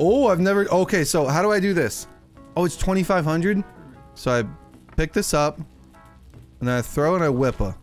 Oh, I've never... Okay, so how do I do this? Oh, it's 2,500? So I pick this up, and then I throw and I whip her.